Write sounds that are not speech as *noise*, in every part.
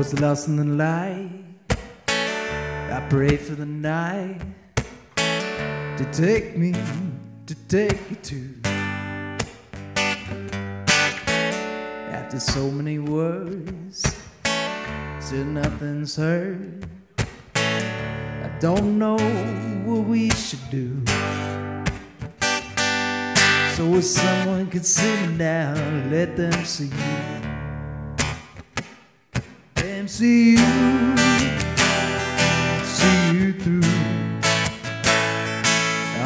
was lost in the light. I pray for the night to take me, to take you to. After so many words, still nothing's heard. I don't know what we should do. So if someone could sit down, let them see you. See you, see you through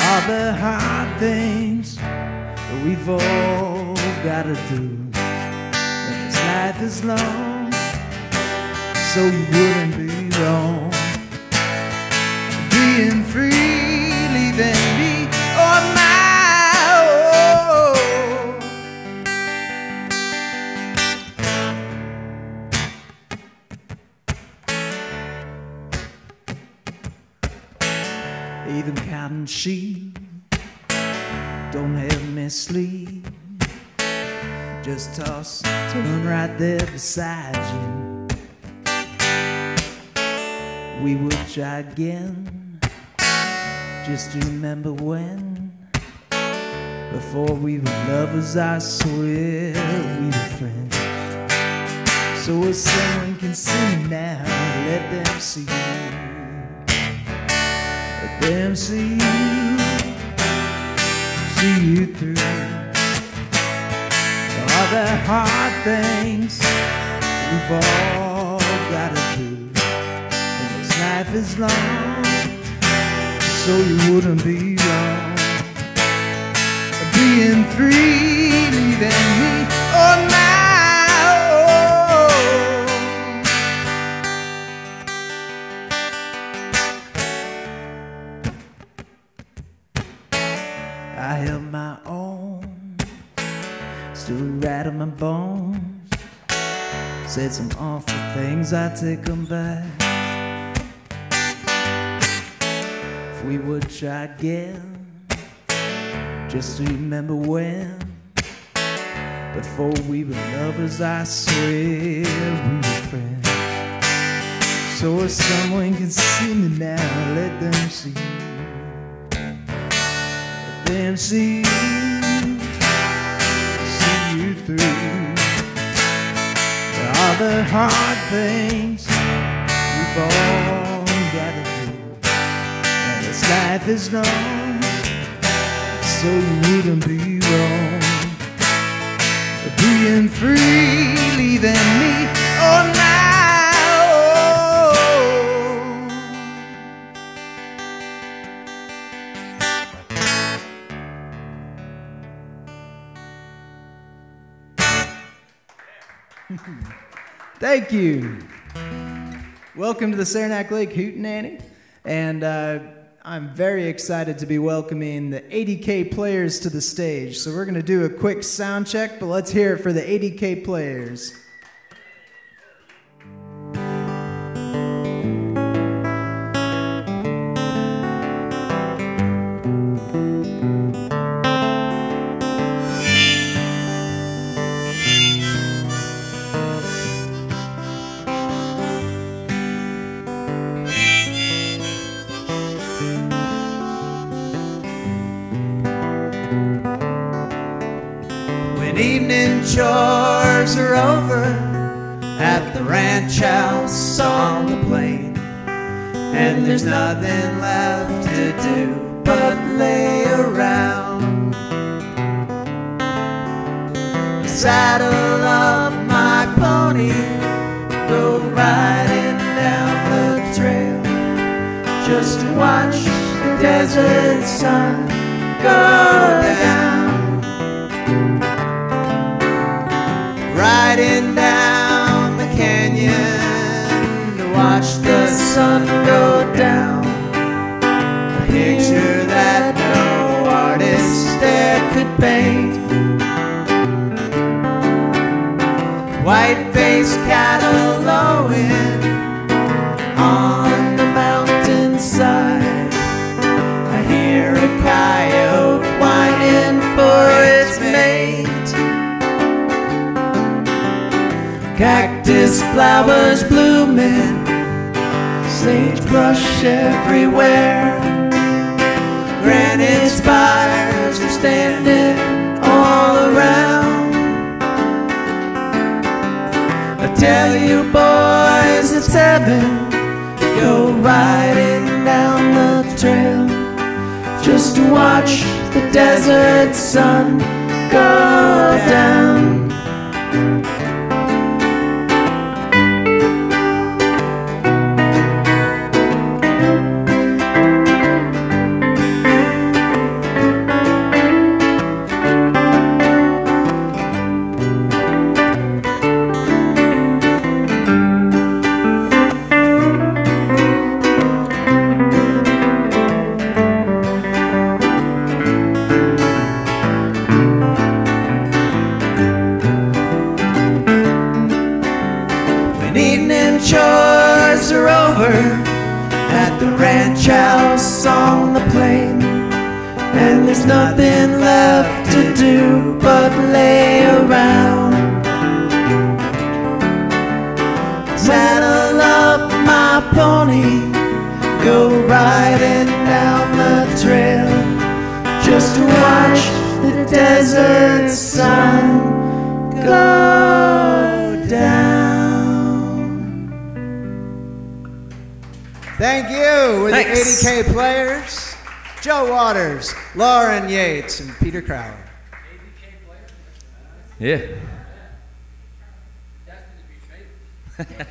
all the hard things that we've all gotta do. And this life is long, so you wouldn't be wrong. Being free, Counting sheep don't have me sleep. Just toss, turn right there beside you. We would try again, just remember when. Before we were lovers, I swear we were friends. So if someone can see now, let them see them see you, see you through all the hard things we've all gotta do. And this life is long, so you wouldn't be wrong. Being free, leaving me on my my bones. Said some awful things, I take them back. If we would try again, just remember when. Before we were lovers, I swear we were friends. So if someone can see me now, let them see Let them see the hard things we've all got to do. And this life is long, so you wouldn't be wrong. Being free, leaving me oh, on my Thank you. Welcome to the Saranac Lake Hootenanny. And uh, I'm very excited to be welcoming the ADK players to the stage. So we're going to do a quick sound check, but let's hear it for the ADK players. House on the plain, and there's nothing left to do but lay around. Saddle up my pony, go riding down the trail, just to watch the desert sun go down. riding down sun go down. A picture that no artist there could paint. White faced cattle lowing on the mountainside. I hear a coyote whining for its mate. Cactus flowers blooming sagebrush everywhere. Granite spires are standing all around. I tell you, boys, it's heaven. You're riding down the trail just to watch the desert sun. crowd. Yeah. *laughs*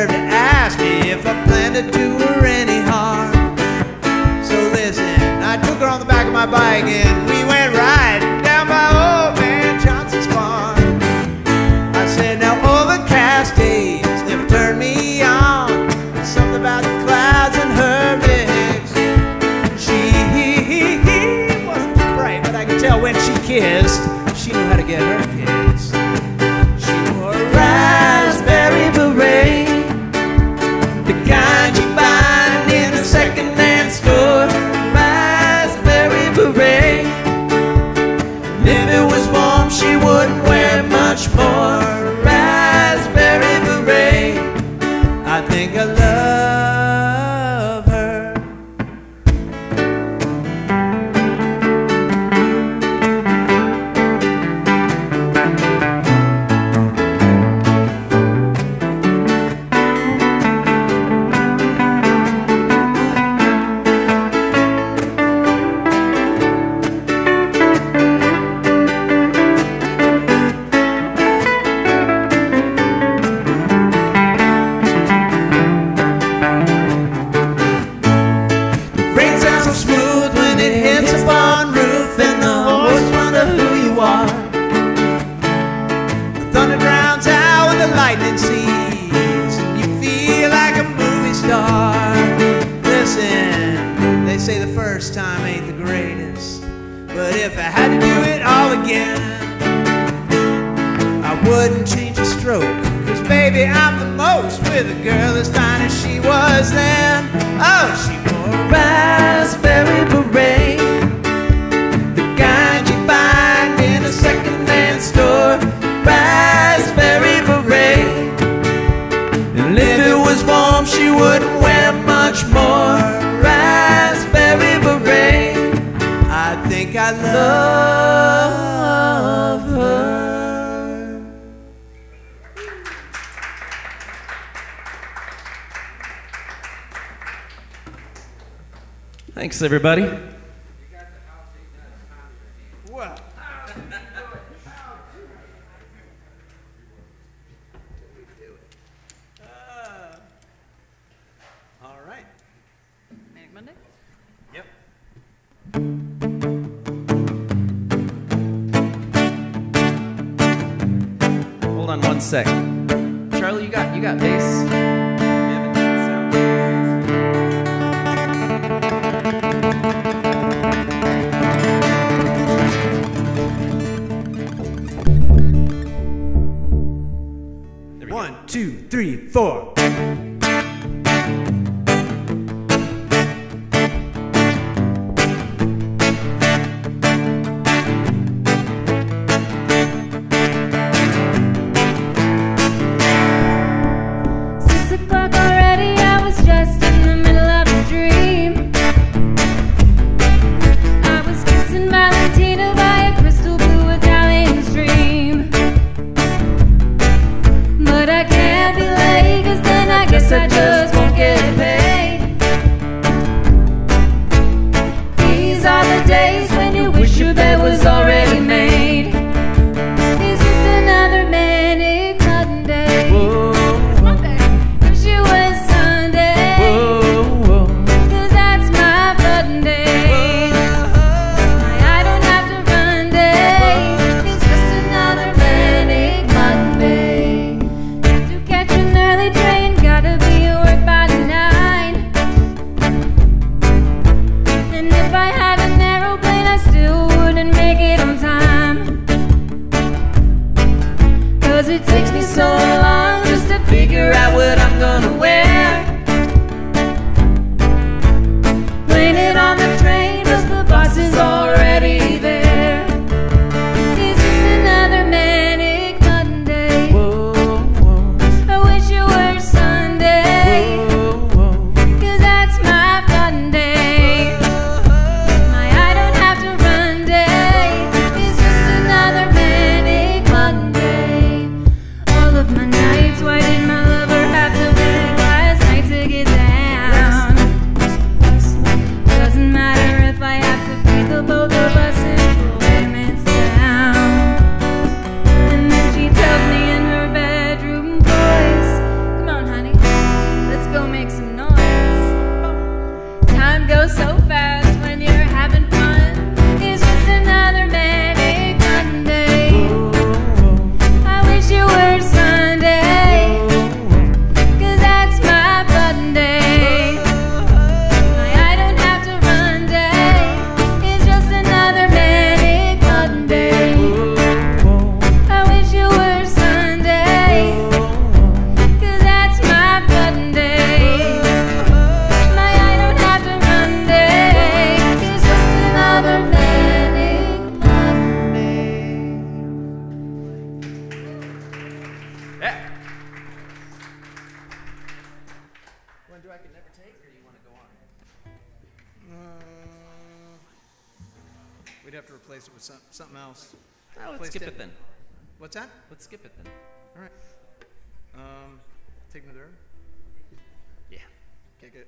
nerve to ask me if I plan to do her any harm. So listen, I took her on the back of my bike and Thanks, everybody. two, three, four. We'd have to replace it with some, something else. Oh, let's skip it, it then. What's that? Let's skip it then. All right. Um, take there. Yeah. Okay, good.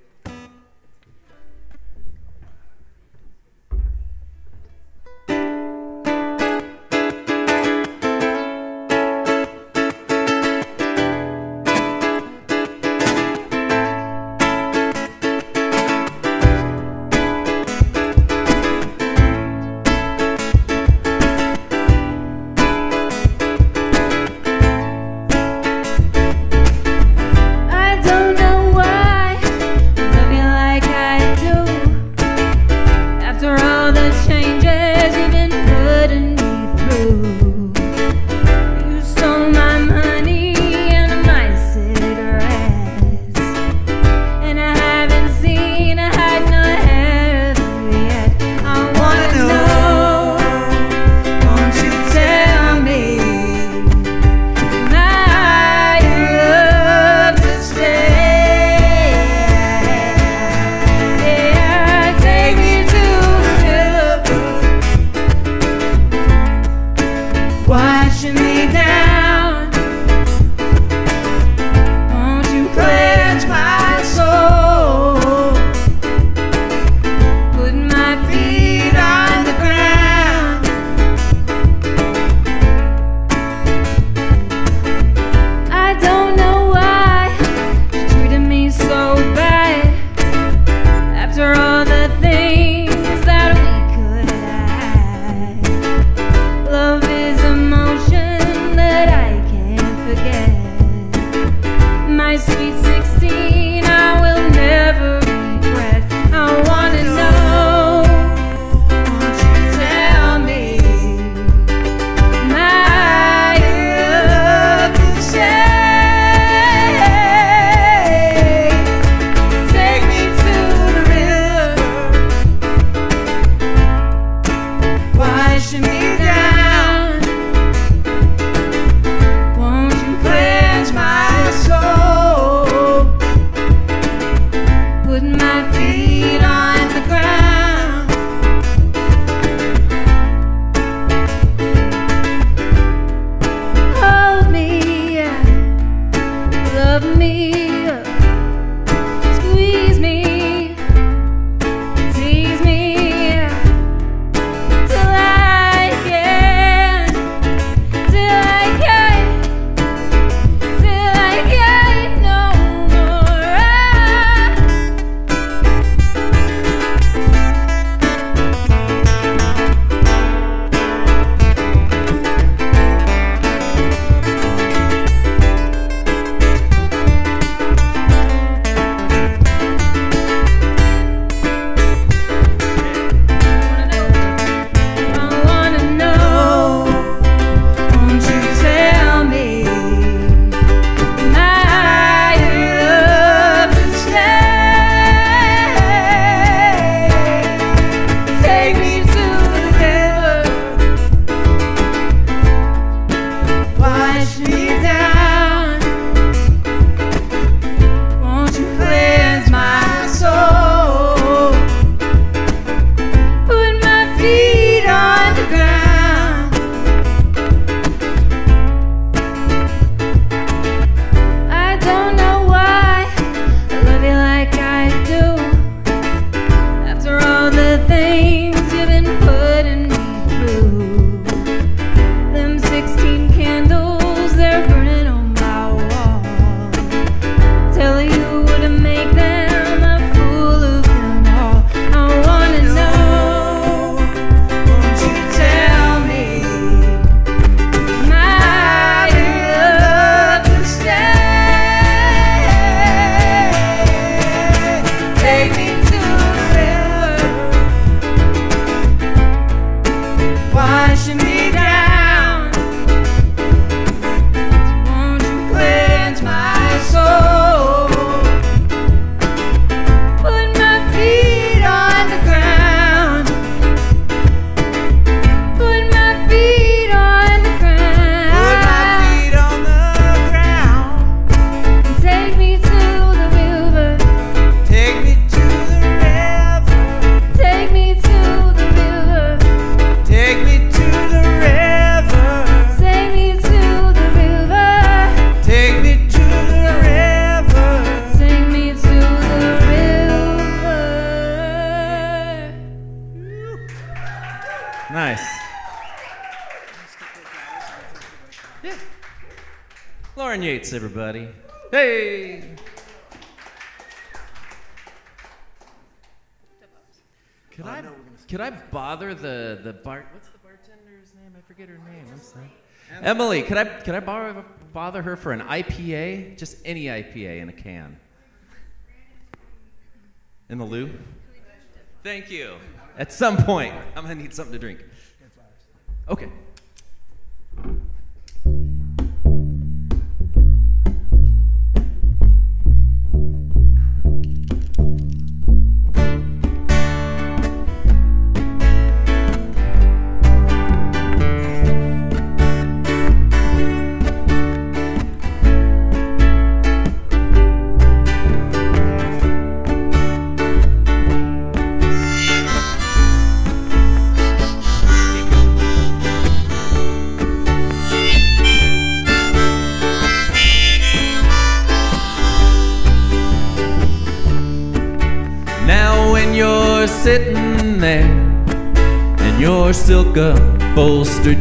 can I borrow, bother her for an IPA? Just any IPA in a can. In the loo? Thank you. At some point, I'm gonna need something to drink.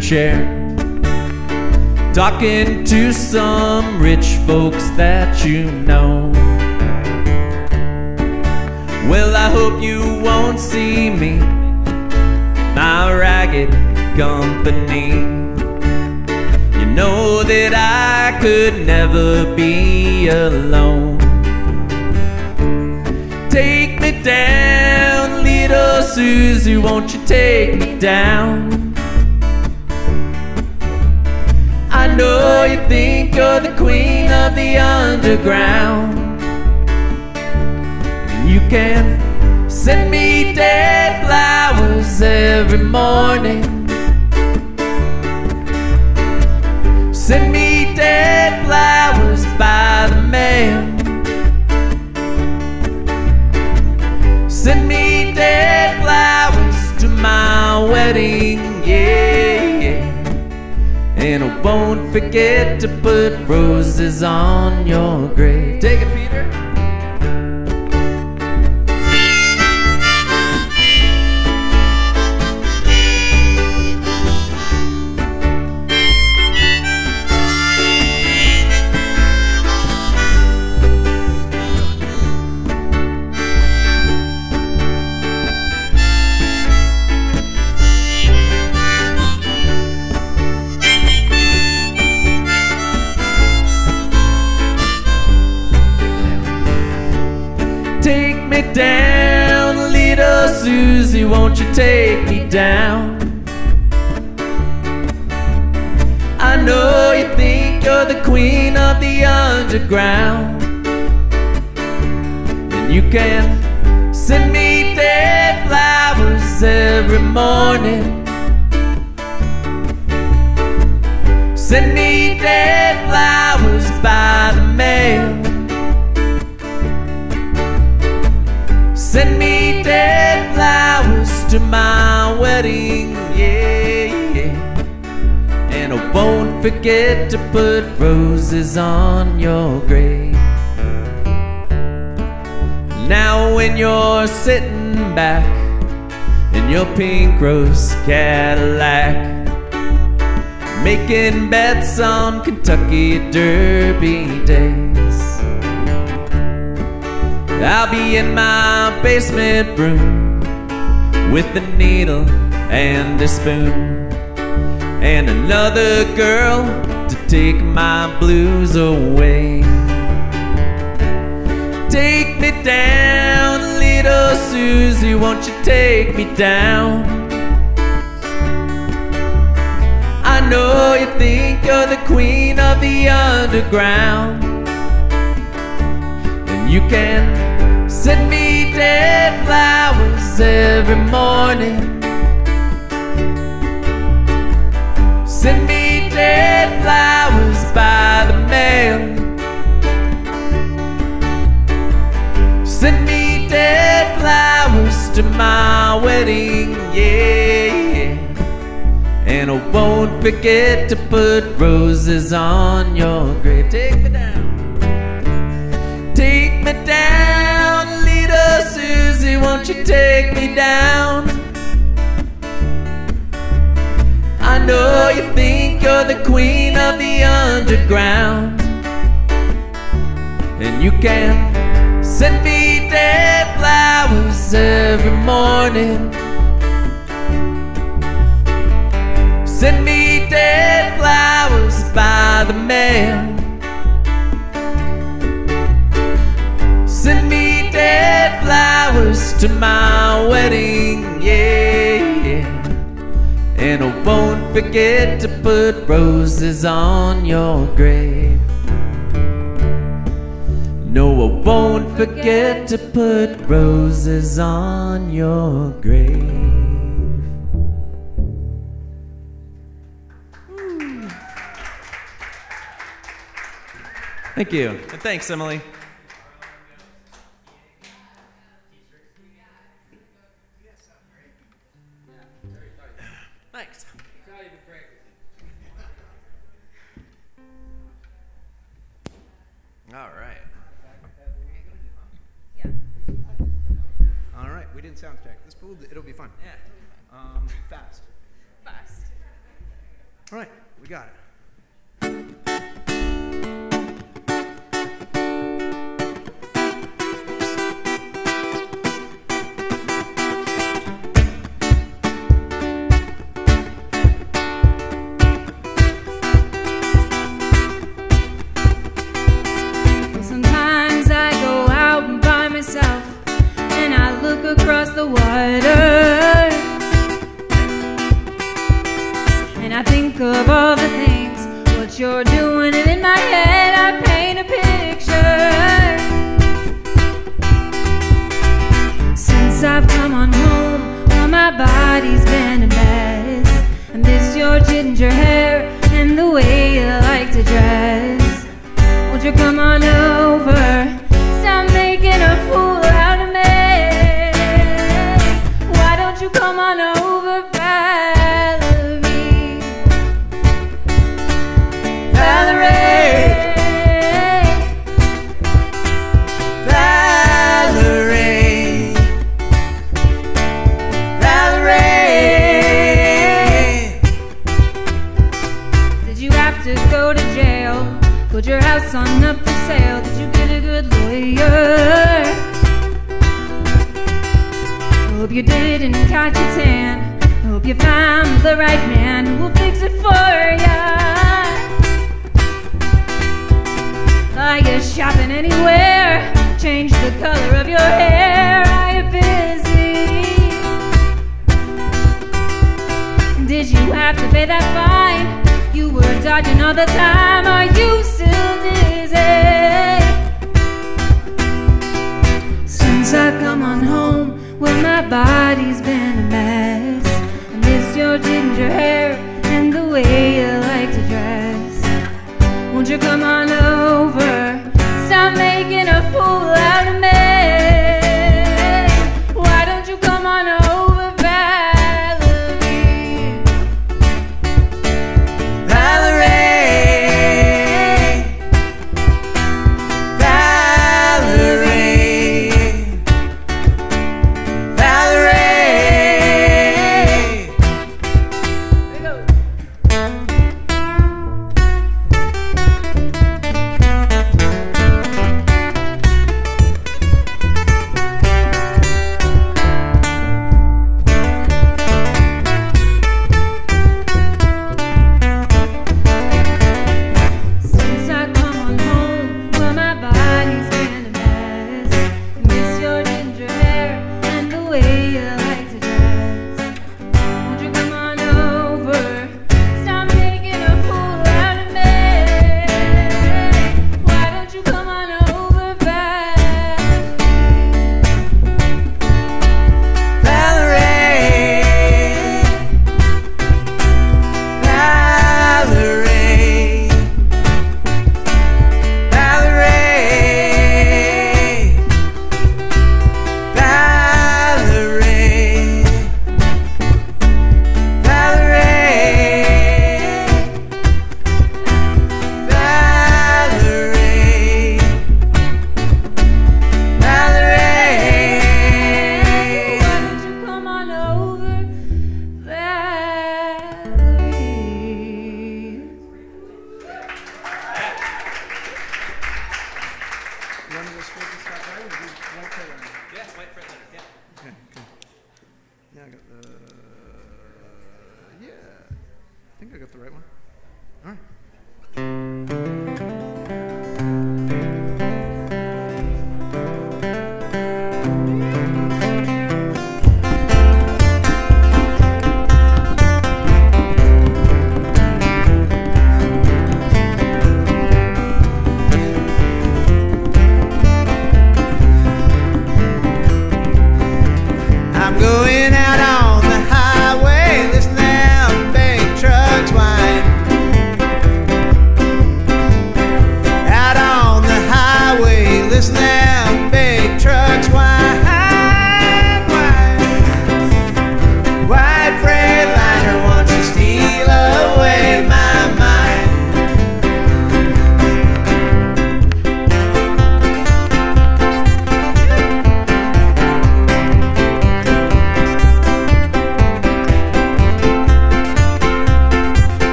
chair. Talking to some rich folks that you know. Well, I hope you won't see me, my ragged company. You know that I could never be alone. Take me down, little Susie, won't you take me down? I know you think you're the queen of the underground. You can send me dead flowers every morning. Send me dead flowers by the mail. Send me dead flowers to my wedding, yeah. And I won't forget to put roses on your grave. Take it, take me down? I know you think you're the queen of the underground. And you can send me dead flowers every morning. Send me dead flowers by to my wedding, yeah, yeah. And I won't forget to put roses on your grave. Now, when you're sitting back in your pink rose Cadillac, making bets on Kentucky Derby days. I'll be in my basement room with a needle and a spoon and another girl to take my blues away. Take me down, little Susie, won't you take me down? I know you think you're the queen of the underground. And you can send me dead flowers every morning. Send me dead flowers by the mail. Send me dead flowers to my wedding, yeah. And I won't forget to put roses on your grave. Take me down. Take me down, Won't you take me down? I know you think you're the queen of the underground. And you can send me dead flowers every morning. Send me dead flowers by the mail. Flowers to my wedding, yeah. And I won't forget to put roses on your grave. No, I won't forget to put roses on your grave. Thank you. And thanks, Emily. All right,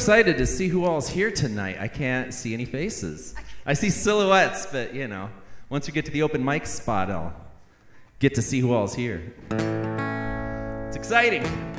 excited to see who all's here tonight. I can't see any faces. I see silhouettes, but you know, once we get to the open mic spot, I'll get to see who all's here. It's exciting.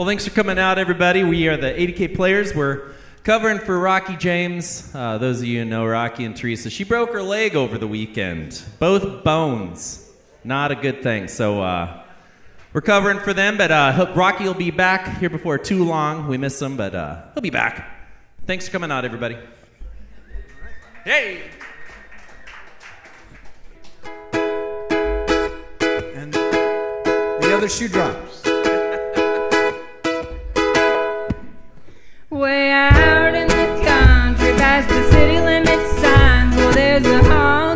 Well, thanks for coming out, everybody. We are the ADK Players. We're covering for Rocky James. Uh, those of you who know Rocky and Teresa, she broke her leg over the weekend. Both bones. Not a good thing. So uh, we're covering for them, but uh, Rocky will be back here before too long. We miss him, but uh, he'll be back. Thanks for coming out, everybody. Hey! And the other shoe dropped. Way out in the country, past the city limit signs, well, there's a home.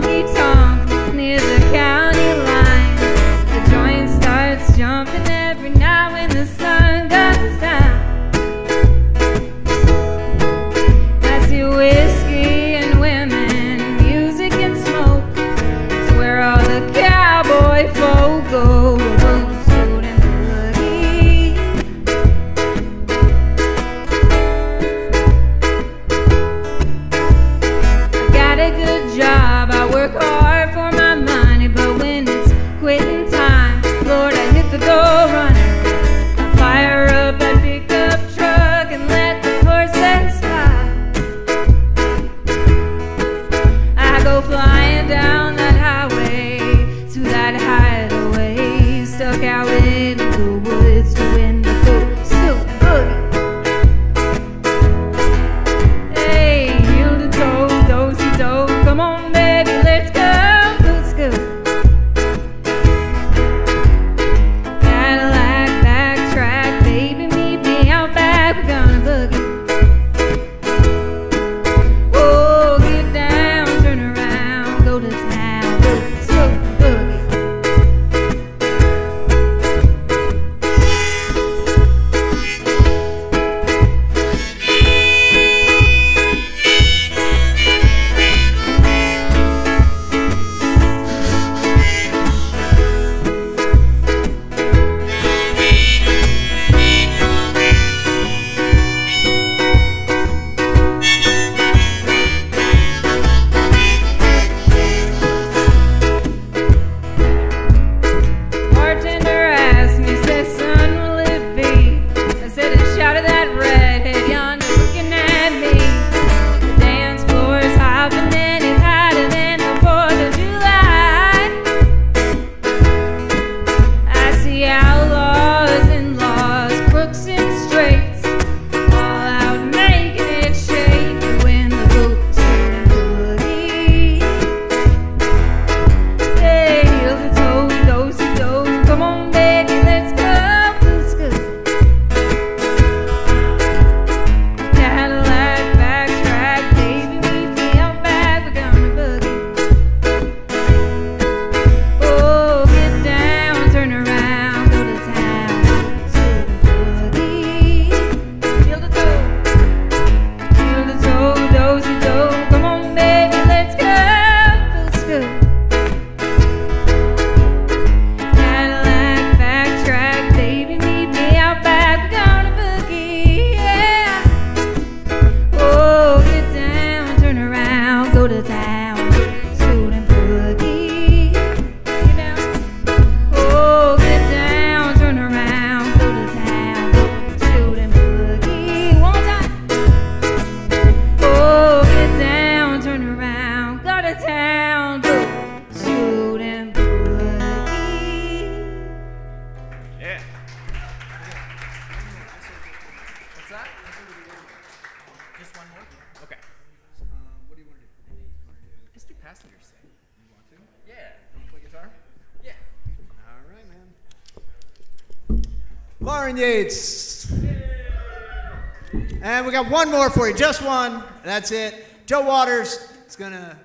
one more for you, just one. That's it. Joe Waters is going to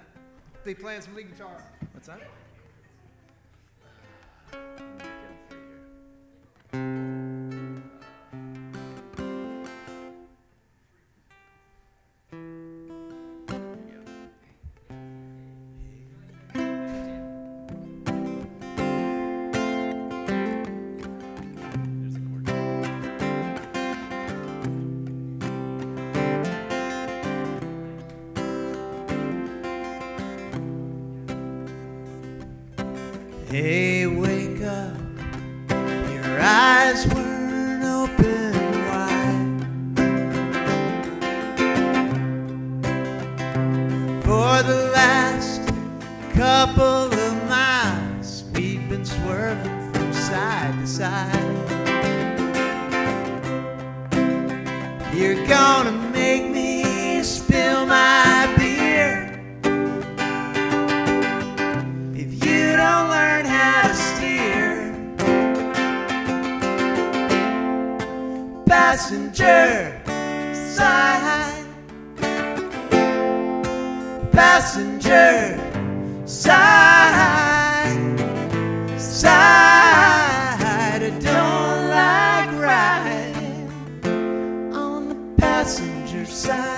be playing some lead guitar. side.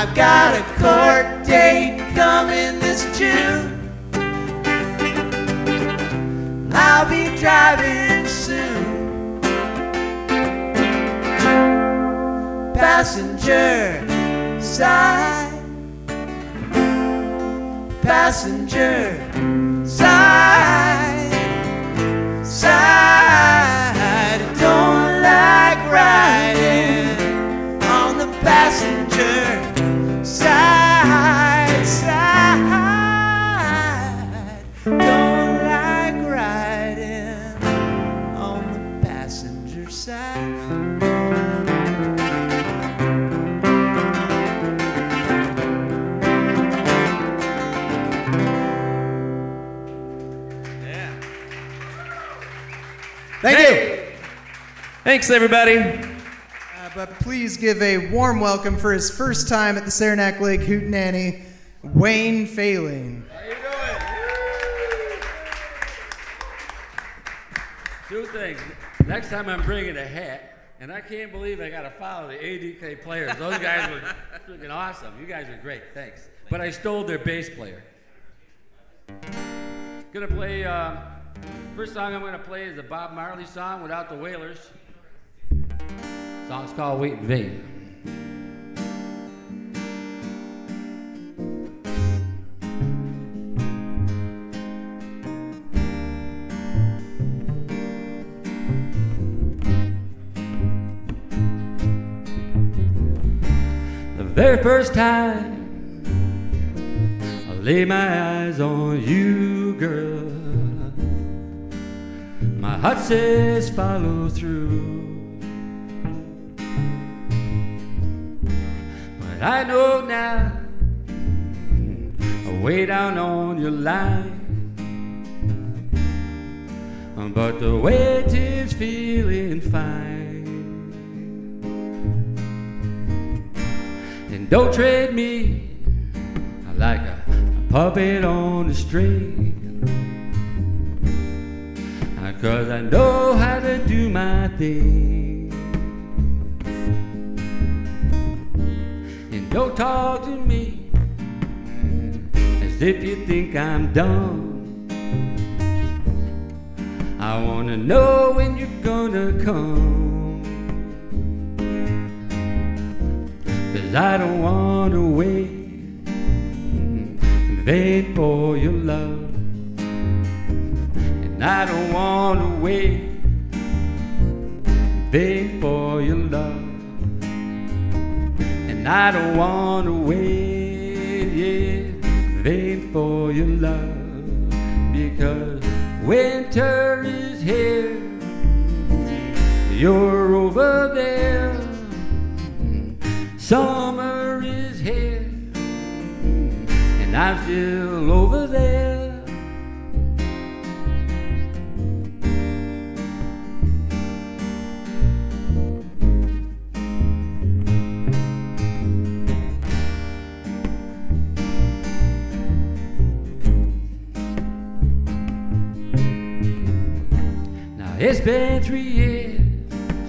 I've got a court date coming this June. I'll be driving soon. Passenger side. Passenger Thank you. Thanks, everybody. Uh, but please give a warm welcome for his first time at the Saranac Lake Hootenanny, Wayne Failing. How you doing? Two things. Next time I'm bringing a hat, and I can't believe I got to follow the ADK players. Those guys were *laughs* freaking awesome. You guys are great. Thanks. But I stole their bass player. Gonna play. Uh, first song I'm gonna play is a Bob Marley song without the Wailers. Song's called "Wait in Vain." The very first time I lay my eyes on you, girl, my heart says follow through. But I know now, way down on your line. But the wait is feeling fine. And don't trade me like a, a puppet on a string. Cause I know how to do my thing. And don't talk to me as if you think I'm dumb. I wanna know when you're gonna come. Cause I don't wanna wait in vain for your love. And I don't wanna wait in for your love. And I don't wanna wait, yeah, for your love. Because winter is here, you're over there. Summer is here, and I'm still over there. It's been three years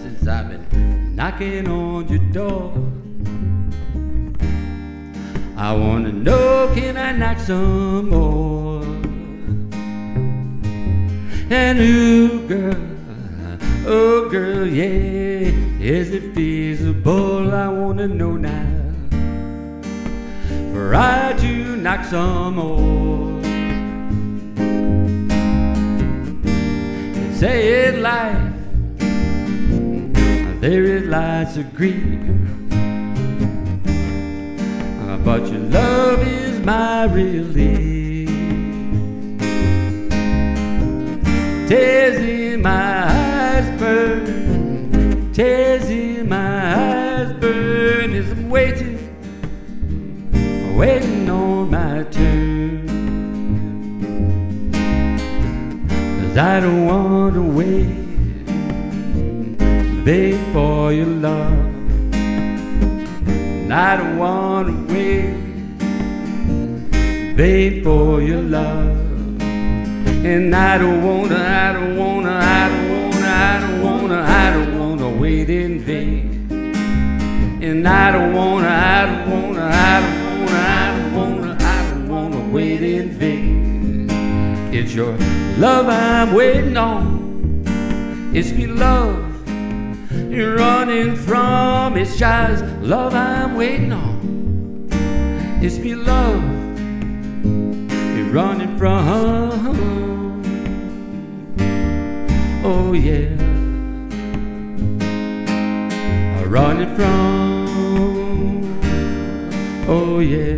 since I've been knocking on your door. I wanna know, can I knock some more? And ooh, girl, oh girl, yeah, is it feasible? I wanna know now. For I to knock some more. Say it life, there is lots of grief. Uh, But your love is my relief. Tears in my eyes burn, tears in my eyes burn as I'm waiting, waiting on my turn. I don't wanna wait, wait for your love. And I don't wanna wait, wait for your love. And I don't wanna, I don't wanna, I don't wanna, I don't wanna, I don't wanna wait in vain. And I don't wanna, I don't wanna, I don't wanna, I don't wanna, It's your love I'm waiting on. It's me love you're running from. It's just love I'm waiting on. It's me love you're running from. Oh yeah, I'm running from. Oh yeah,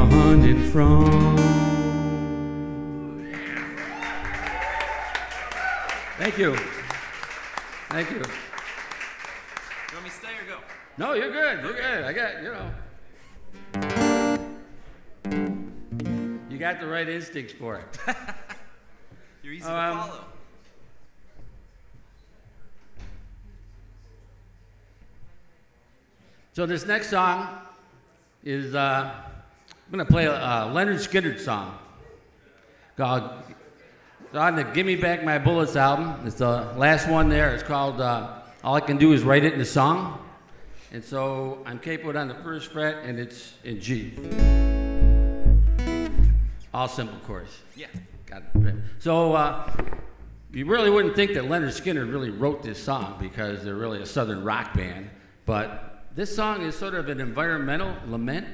running from. Thank you. Thank you. You want me to stay or go? No, you're good. You're good. I got, you know. You got the right instincts for it. You're *laughs* You're easy Um, to follow. So this next song is uh, I'm gonna play a, a Lynyrd Skynyrd song called it's on the "Give Me Back My Bullets" album. It's the last one there. It's called uh, "All I Can Do Is Write It in a Song," and so I'm capoed on the first fret, and it's in G. All simple chords. Yeah. Got it. So uh, you really wouldn't think that Lynyrd Skynyrd really wrote this song because they're really a southern rock band, but this song is sort of an environmental lament,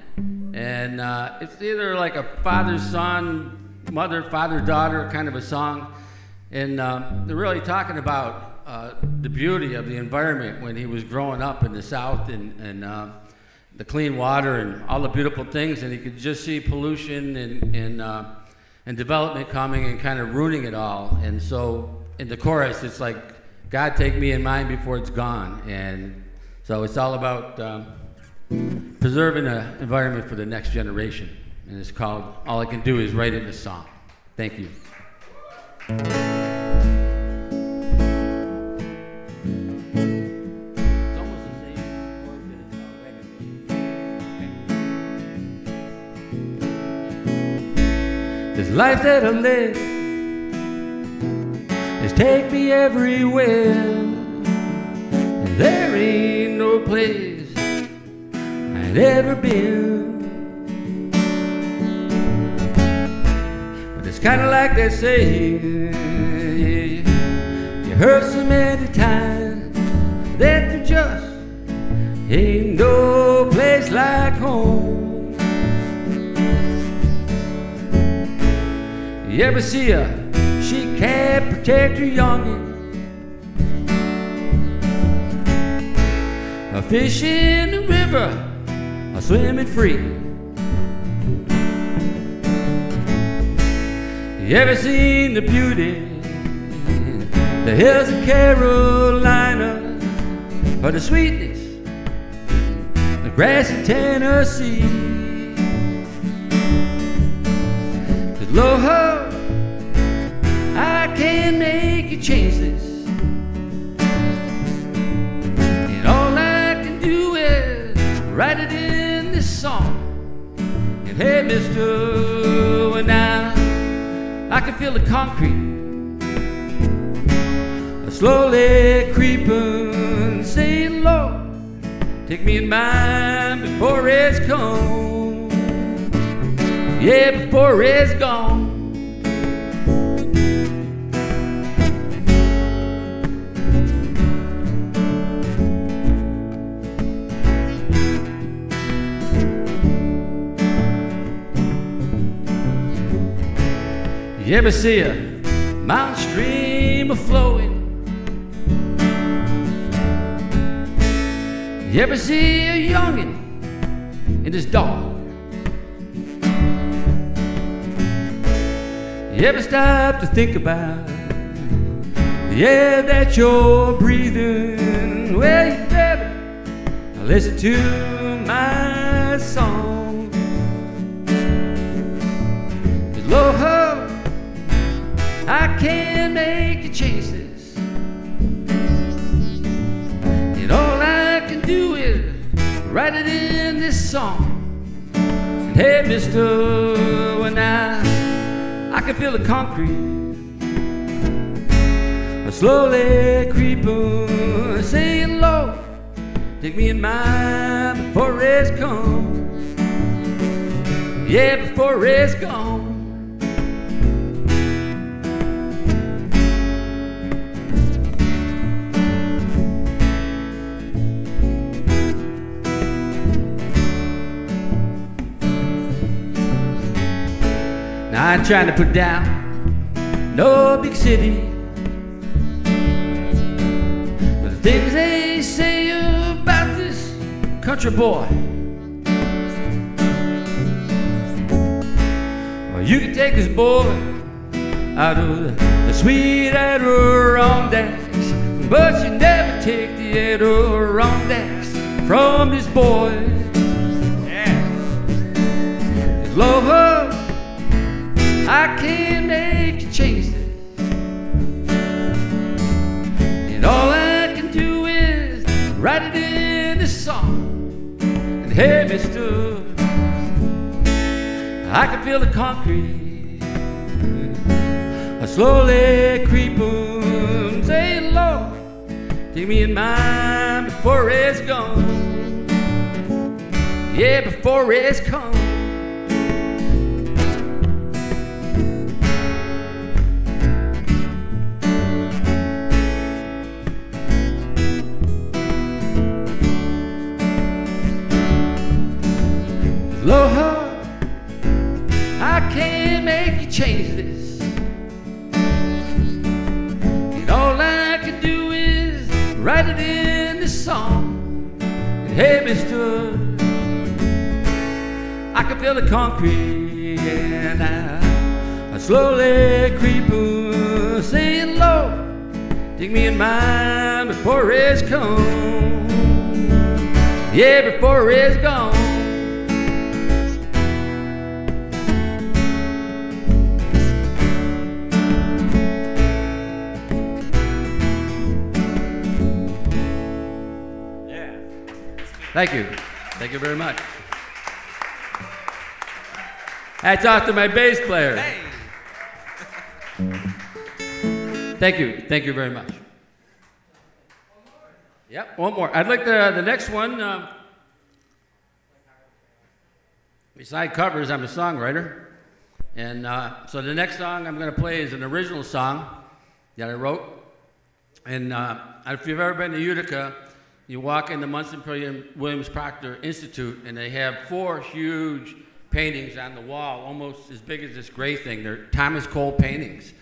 and uh, it's either like a father-son, mother, father-daughter kind of a song, and um, they're really talking about uh, the beauty of the environment when he was growing up in the South and, and uh, the clean water and all the beautiful things, and he could just see pollution and, and, uh, and development coming and kind of ruining it all. And so in the chorus, it's like, God take me in mind before it's gone. And so it's all about um, preserving the environment for the next generation. And it's called All I Can Do Is Write in a Song. Thank you. The. This life that I live is take me everywhere. And there ain't no place I'd ever been. But it's kind of like they say, you heard so many times that there just ain't no place like home. You ever see her? She can't protect her youngin'. A fish in the river, a swimming free. You ever seen the beauty? The hills of Carolina, or the sweetness, the grass in Tennessee. Cause Lord, I can make you change this. And all I can do is write it in song. And hey, mister, when I, I can feel the concrete slowly creeping, saying, Lord, take me in mind before it's gone. Yeah, before it's gone. You ever see a mountain stream a flowing? You ever see a youngin' and his dog? You ever stop to think about the air that you're breathing? Well, you better listen to my song. Cause I can't make change this. And all I can do is write it in this song. And hey, mister, when I I can feel the concrete slowly creeping, saying, Lord, take me in mind before it's gone. Yeah, before it's gone. I ain't trying to put down no big city. But the things they say about this country boy. Well, you can take this boy out of the, sweet Adirondacks, but you never take the Adirondacks from this boy. Yeah. I can't make you change this, And all I can do is write it in this song and hey, Mister. I can feel the concrete I slowly creeping. Say, Lord, take me in mind before it's gone. Yeah, before it's gone. Change this. And all I can do is write it in this song. And hey, mister, I can feel the concrete and I, I slowly creep saying, Lord, take me in mind before it's gone. Yeah, before it's gone. Thank you. Thank you very much. Hats off to my bass player. Thank you. Thank you very much. Yep, one more. I'd like the, the next one. Um, beside covers, I'm a songwriter. And uh, so the next song I'm going to play is an original song that I wrote. And uh, if you've ever been to Utica, you walk in the Munson Williams Proctor Institute, and they have four huge paintings on the wall, almost as big as this gray thing. They're Thomas Cole paintings,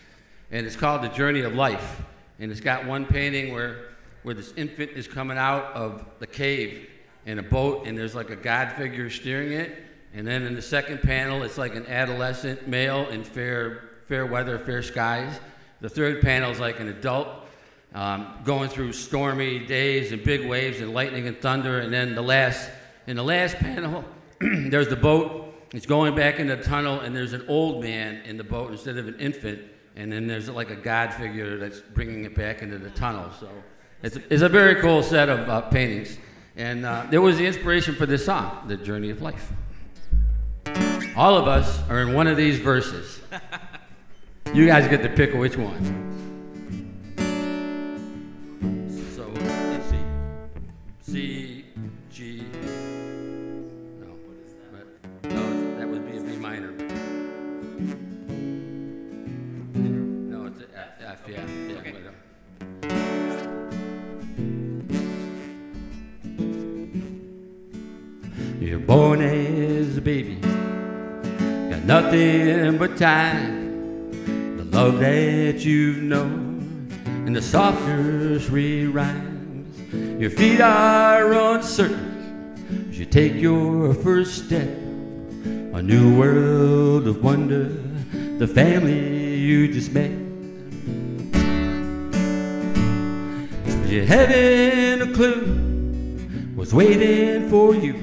and it's called The Journey of Life. And it's got one painting where, where this infant is coming out of the cave in a boat, and there's like a God figure steering it. And then in the second panel, it's like an adolescent male in fair, fair weather, fair skies. The third panel is like an adult um, going through stormy days and big waves and lightning and thunder. And then the last, in the last panel, *clears throat* there's the boat. It's going back into the tunnel, and there's an old man in the boat instead of an infant. And then there's like a God figure that's bringing it back into the tunnel. So it's, it's a very cool set of uh, paintings. And uh, there was the inspiration for this song, The Journey of Life. All of us are in one of these verses. *laughs* You guys get to pick which one. C, G. No, but, no, that would be a B minor. No, it's a F, F yeah, yeah. Okay. But, uh, You're born as a baby, got nothing but time. The love that you've known, and the soft nursery rhymes. Your feet are uncertain as you take your first step. A new world of wonder, the family you just met. You haven't a clue what's waiting for you.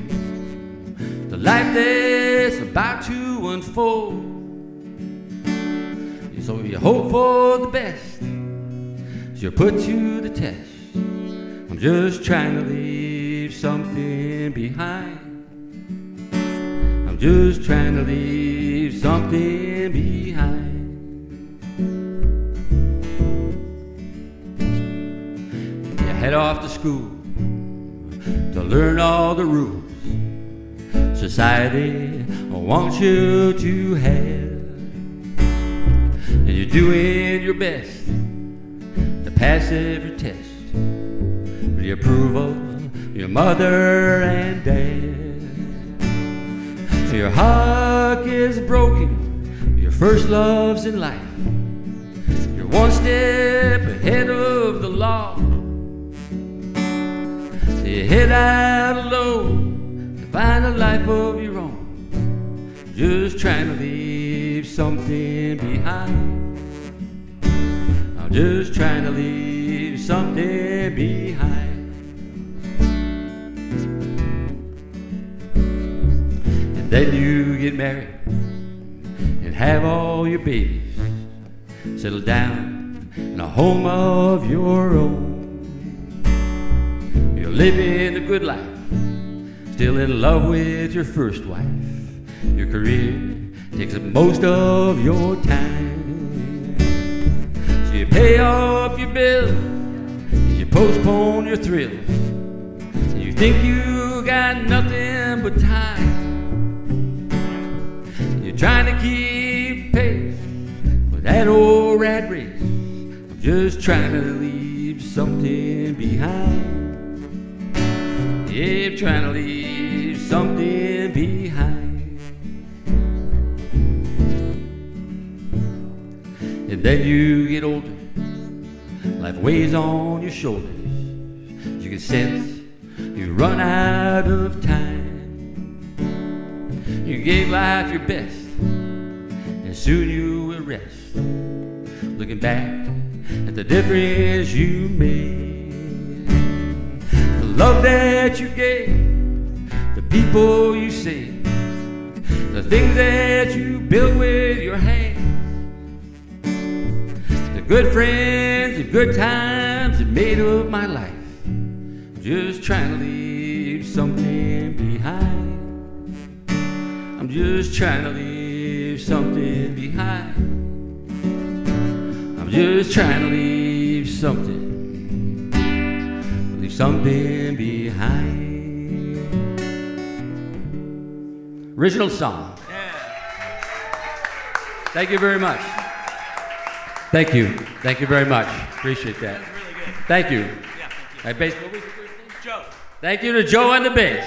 The life that's about to unfold. So you hope for the best as you put to the test. I'm just trying to leave something behind. I'm just trying to leave something behind. You head off to school to learn all the rules society wants you to have. And you're doing your best to pass every test the approval your mother and dad. Your heart is broken, your first love's in life. You're one step ahead of the law. You head out alone to find a life of your own. Just trying to leave something behind. I'm just trying to leave something behind. Then you get married and have all your babies. Settle down in a home of your own. You're living a good life, Still in love with your first wife. Your career takes up most of your time. So you pay off your bills, and you postpone your thrills. And you think you got nothing but time. Trying to keep pace with that old rat race. I'm just trying to leave something behind. Yeah, I'm trying to leave something behind. And then you get older, life weighs on your shoulders. You can sense you run out of time. You gave life your best, and soon you will rest. Looking back at the difference you made, the love that you gave, the people you saved, the things that you built with your hands the good friends and good times that made up my life. Just trying to leave something behind. I'm just trying to leave something behind. I'm just trying to leave something, leave something behind. Original song. Thank you very much. Thank you. Thank you very much. Appreciate that. really good. Thank you. Yeah, thank you. Bass, what was your first name? Joe. Thank you to Joe on the bass.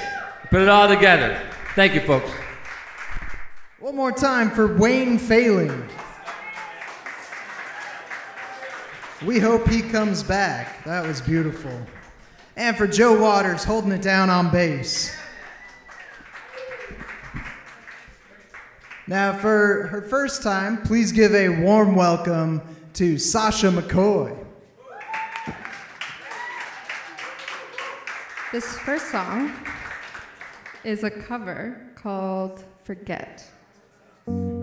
Put it all together. Thank you, folks. One more time for Wayne Failing. We hope he comes back. That was beautiful. And for Joe Waters holding it down on bass. Now, for her first time, please give a warm welcome to Sasha McCoy. This first song is a cover called Forget. Mm-hmm.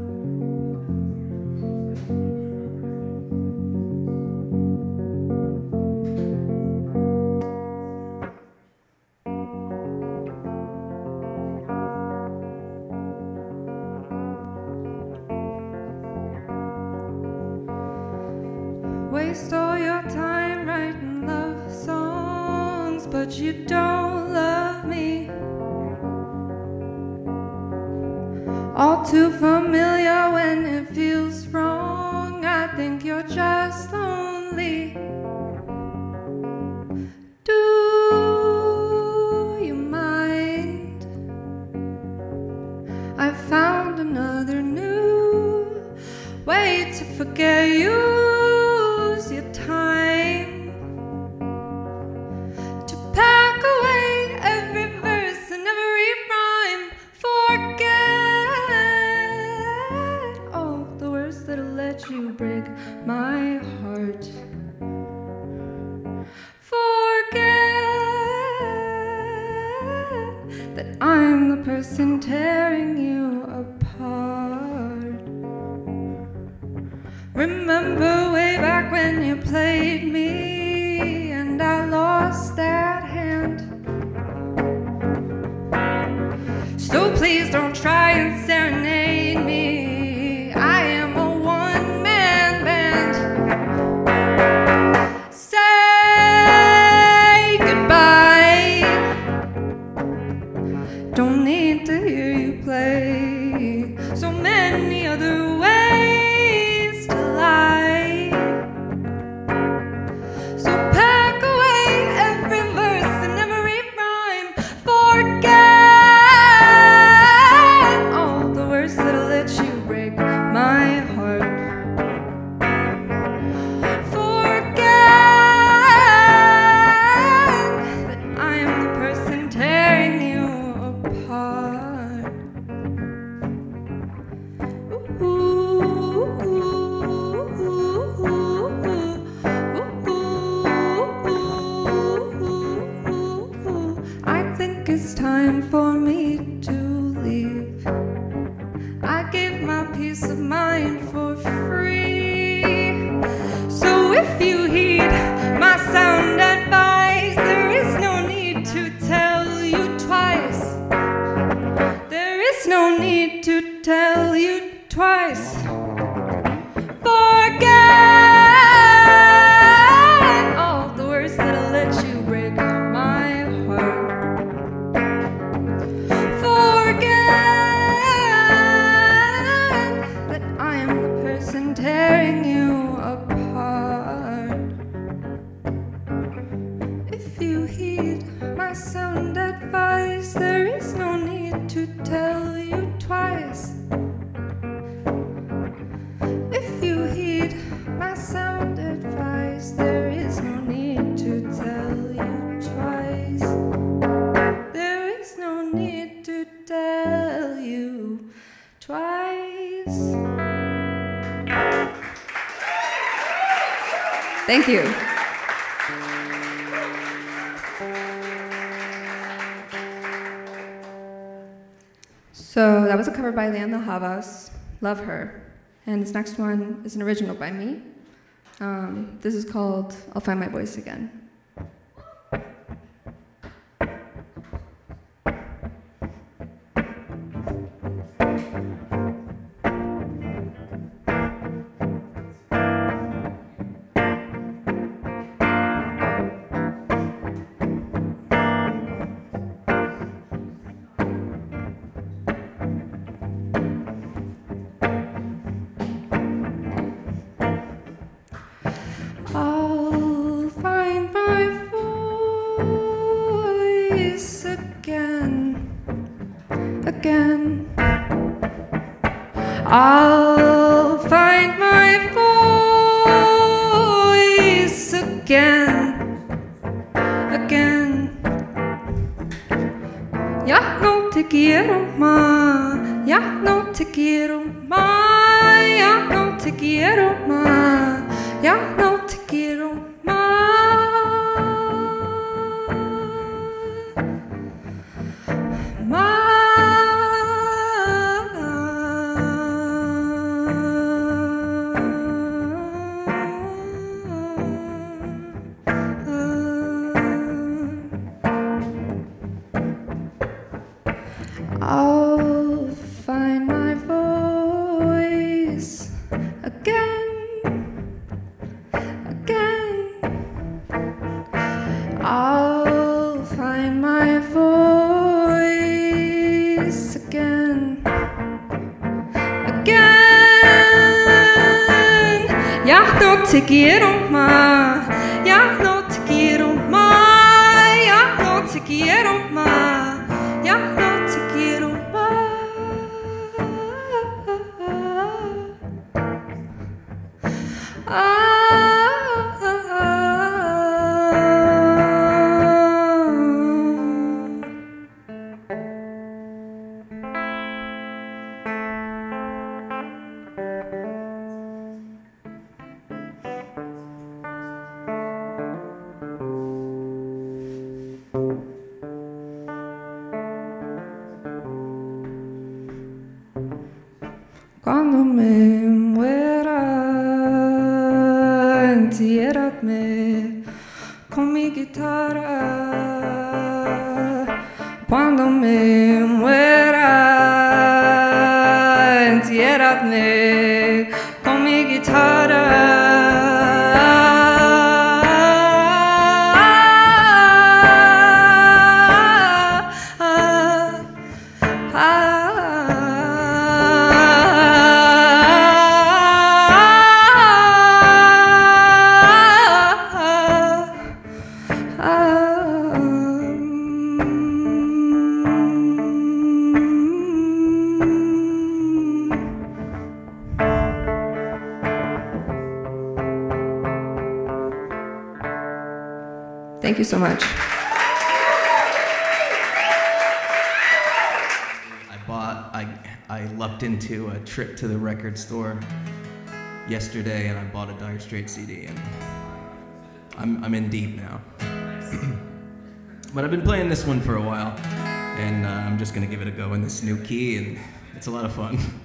By Lianne La Havas, Love Her. And this next one is an original by me. Um, this is called I'll Find My Voice Again. Trip to the record store yesterday and I bought a Dire Straits CD and I'm, I'm in deep now. *clears throat* but I've been playing this one for a while and uh, I'm just gonna give it a go in this new key and it's a lot of fun. *laughs*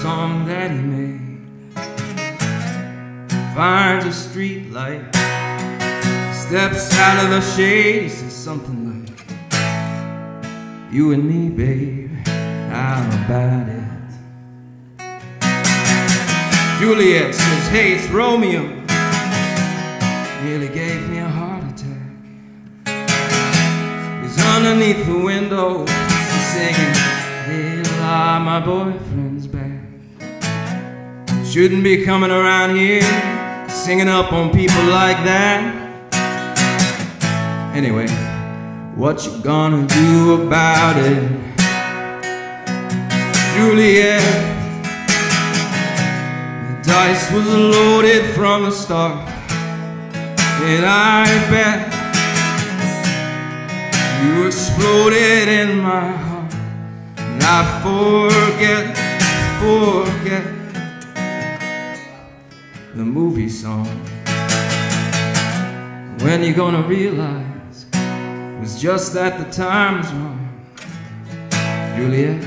song that he made. Finds a street light, steps out of the shade. He says something like, "You and me, babe, how about it?" Juliet says, Hey, it's Romeo. Nearly gave me a heart attack. He's underneath the window. Singing, Hey, my boyfriend's back. Shouldn't be coming around here singing up on people like that. Anyway, what you gonna do about it? Juliet, the dice was loaded from the start. And I bet you exploded in my heart. And I forget, forget the movie song. When you gonna realize it was just that the time was wrong, Juliet?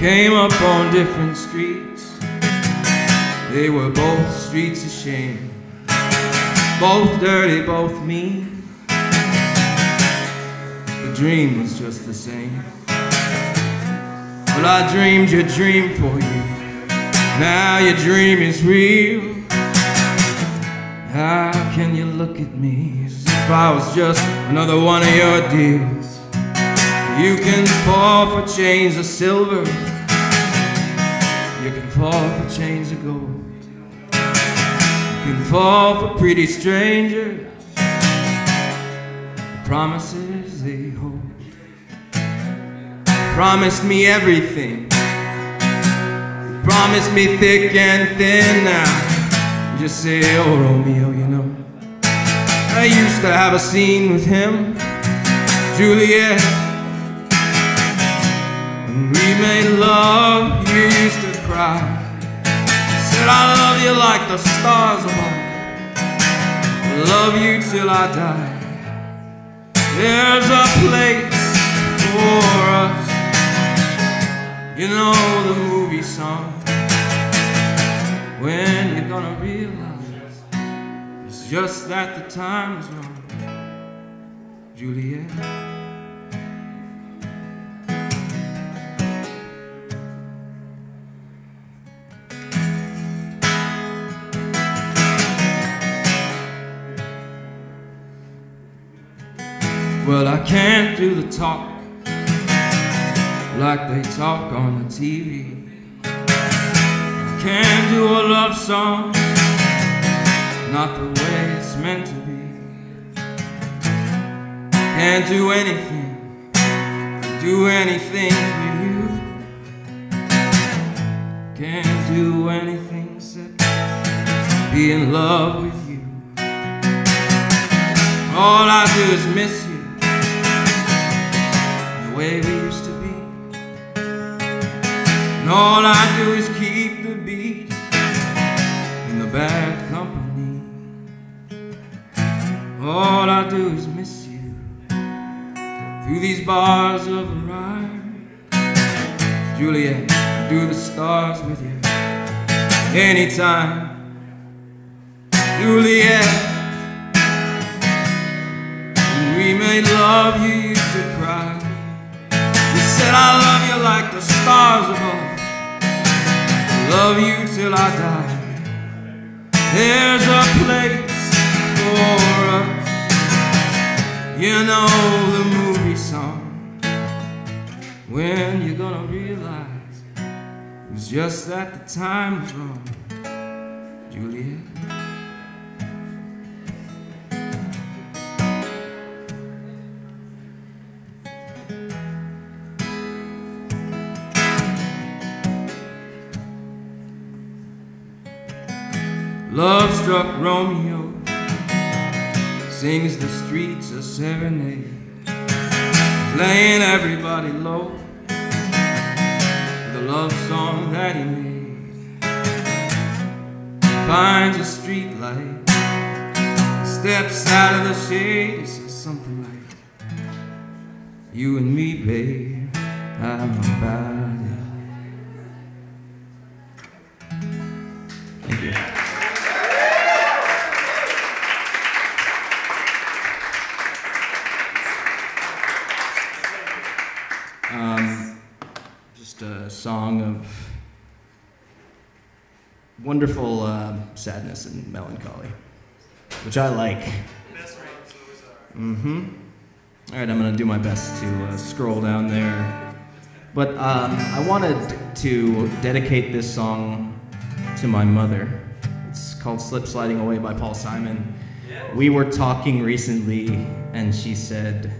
Came up on different streets. They were both streets of shame. Both dirty, both mean. The dream was just the same. Well, I dreamed your dream for you. Now your dream is real. How can you look at me as if I was just another one of your deals? You can fall for chains of silver. You can fall for chains of gold. Fall for pretty strangers. Promises they hold. Promised me everything. Promised me thick and thin. Now you just say, oh Romeo, you know. I used to have a scene with him, Juliet. When we made love, you used to cry. Said I love you like the stars above. Love you till I die. There's a place for us. You know the movie song. When you're gonna realize it's just that the time is wrong, Juliet. Well, I can't do the talk like they talk on the TV. I can't do a love song, not the way it's meant to be. Can't do anything, do anything for you. Can't do anything except be in love with you. All I do is miss you way we used to be. And all I do is keep the beat in the bad company. All I do is miss you through these bars of rhyme. Juliet, I do the stars with you anytime. Juliet. We made love, you. Said, I love you like the stars above. Love you till I die. There's a place for us. You know the movie song. When you're gonna realize it was just that the time was wrong, Juliet. Love struck Romeo sings the streets a serenade, playing everybody low. The love song that he made finds a street light, steps out of the shade, says something like, "You and me, babe, how about it?" Thank you. Song of wonderful uh, sadness and melancholy, which I like. Mm-hmm. All right, I'm gonna do my best to uh, scroll down there. But um, I wanted to dedicate this song to my mother. It's called Slip Sliding Away by Paul Simon. We were talking recently, and she said,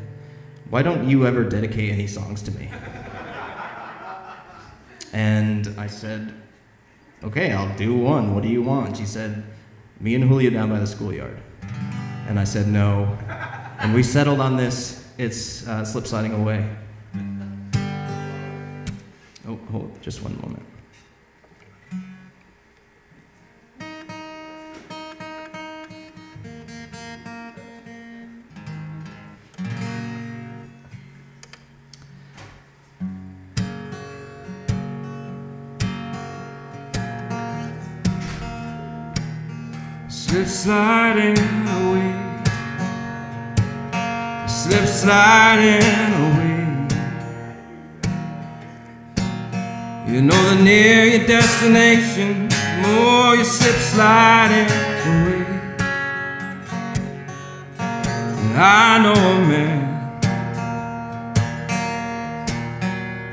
Why don't you ever dedicate any songs to me? *laughs* And I said, Okay, I'll do one. What do you want? She said, Me and Julia down by the schoolyard. And I said, No. And we settled on this. It's uh, Slip Sliding Away. Oh, hold just one moment. Sliding away. Slip sliding away. You know the nearer your destination, the more you slip sliding away. And I know a man.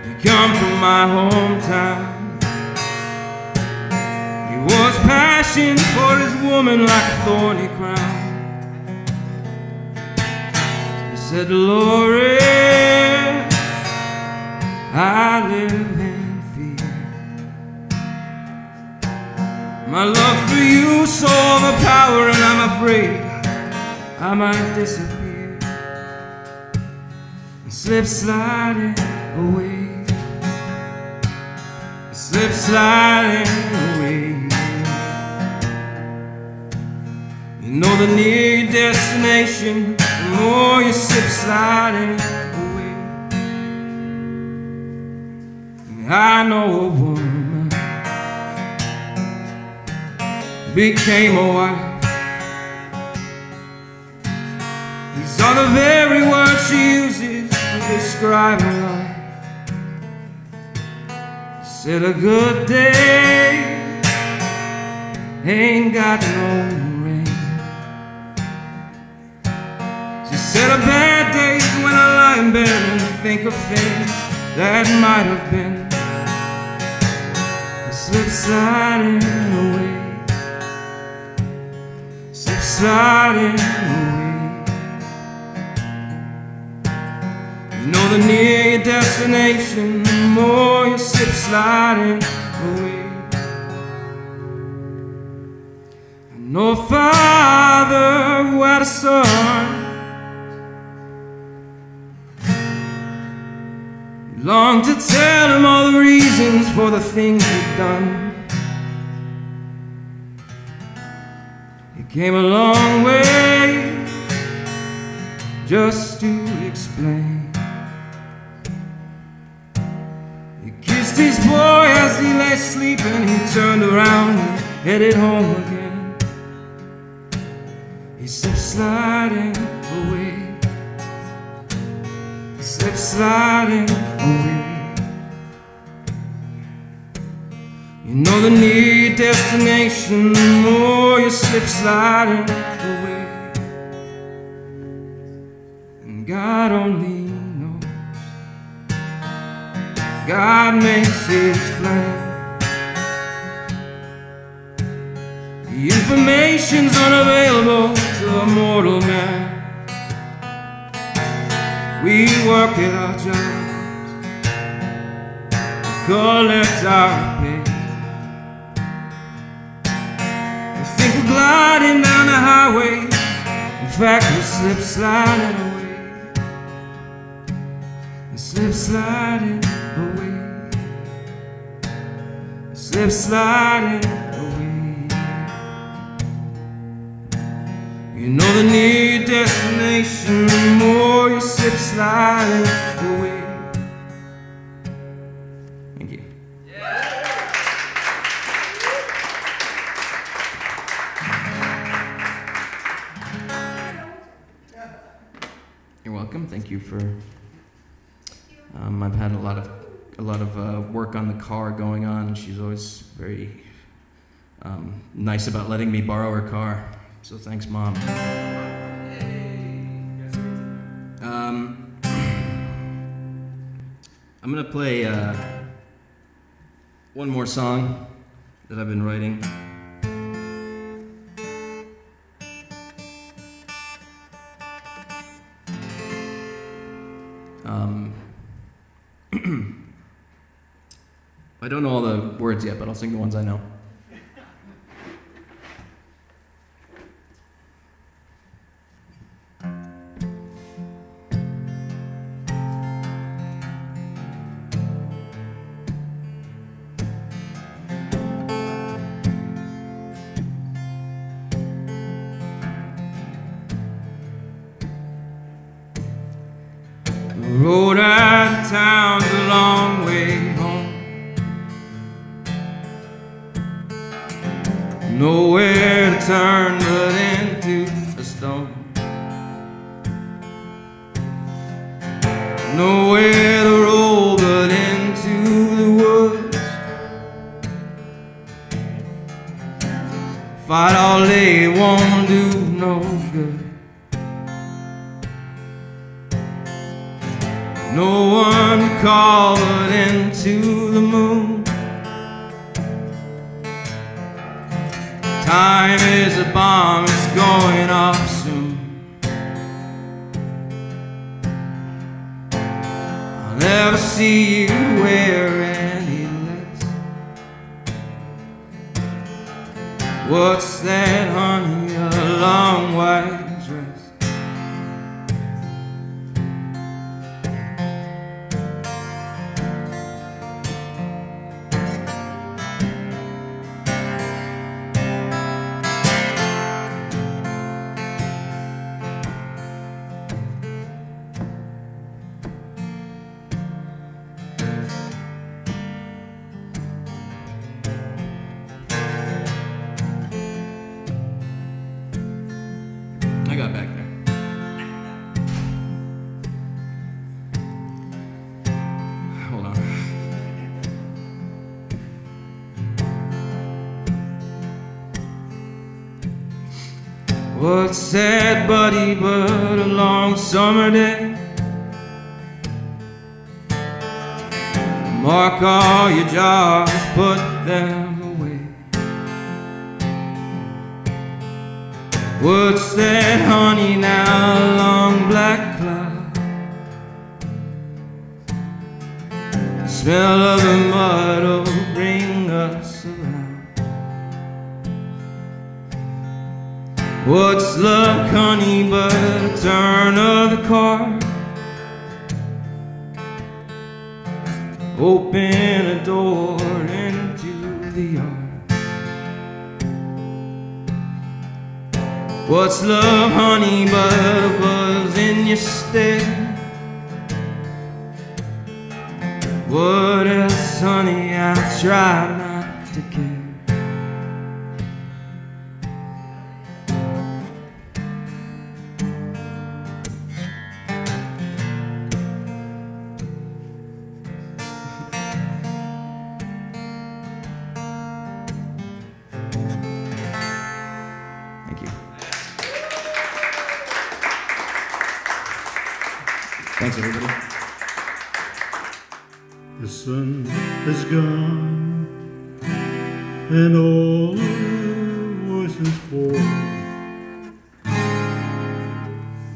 He come from my hometown. Was passion for his woman like a thorny crown. He said, Lori, I live in fear. My love for you so overpowering, I'm afraid I might disappear and slip sliding away. Slip sliding away. You know the near your destination, the more you slip sliding away. I know a woman became a wife. These are the very words she uses to describe her life. Said a good day ain't got no rain. She said a bad day is when I lie in bed and think of things that might have been. Slip sliding away, slip sliding away. You know the nearer your destination, the more you slip sliding away. I know father had a son. He longed to tell him all the reasons for the things he'd done. He came a long way just to explain. He kissed his boy as he lay sleeping. He turned around and headed home again. He slipped sliding away. He slipped sliding away. You know the near destination, more you slip sliding away. And God only knows. God makes his plan. The information's unavailable to a mortal man. We work at our jobs, collect our pay. We think we're gliding down the highway. In fact, we slip sliding away. We slip sliding away. We slip sliding away. You know the near destination, the more you slip sliding away. Thank you for. Um, I've had a lot of a lot of uh, work on the car going on, she's always very um, nice about letting me borrow her car. So thanks, mom. Um, I'm gonna play uh, one more song that I've been writing. Um, *clears throat* I don't know all the words yet, but I'll sing the ones I know. longer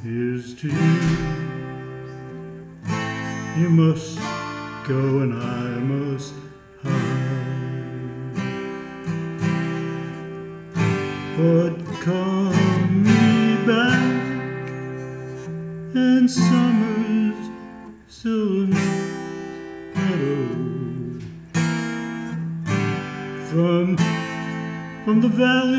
is to you. You must go and I must hide. But call me back and summer's still meadow from from the valley.